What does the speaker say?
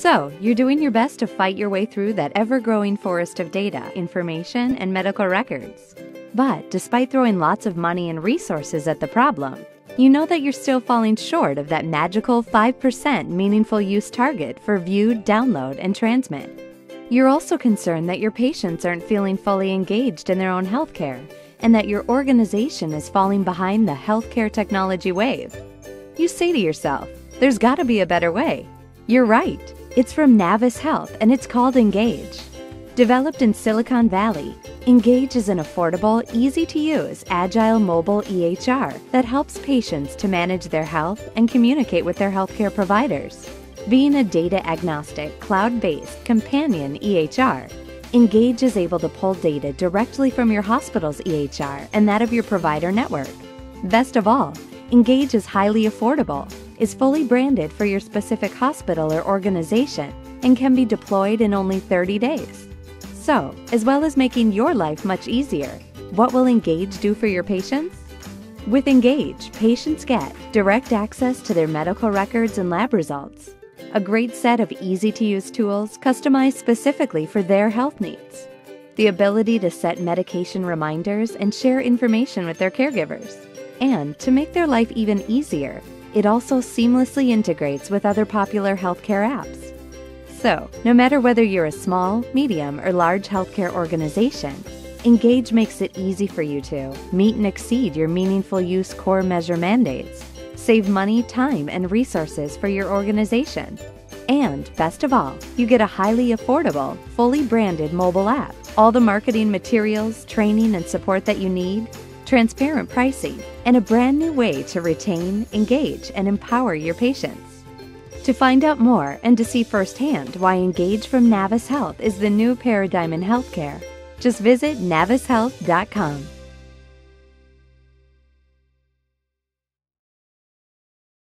So, you're doing your best to fight your way through that ever growing forest of data, information, and medical records. But despite throwing lots of money and resources at the problem, you know that you're still falling short of that magical 5% meaningful use target for view, download, and transmit. You're also concerned that your patients aren't feeling fully engaged in their own healthcare and that your organization is falling behind the healthcare technology wave. You say to yourself, there's got to be a better way. You're right. It's from Navis Health and it's called Engage. Developed in Silicon Valley, Engage is an affordable, easy to use, agile mobile EHR that helps patients to manage their health and communicate with their healthcare providers. Being a data agnostic, cloud based companion EHR, Engage is able to pull data directly from your hospital's EHR and that of your provider network. Best of all, Engage is highly affordable, is fully branded for your specific hospital or organization, and can be deployed in only 30 days. So, as well as making your life much easier, what will Engage do for your patients? With Engage, patients get direct access to their medical records and lab results, a great set of easy to use tools customized specifically for their health needs, the ability to set medication reminders and share information with their caregivers, and to make their life even easier, it also seamlessly integrates with other popular healthcare apps. So, no matter whether you're a small, medium, or large healthcare organization, Engage makes it easy for you to meet and exceed your meaningful use core measure mandates, save money, time, and resources for your organization. And best of all, you get a highly affordable, fully branded mobile app, all the marketing materials, training, and support that you need, transparent pricing, and a brand new way to retain, engage, and empower your patients. To find out more and to see firsthand why Engage from Navis Health is the new paradigm in healthcare, just visit navishealth.com.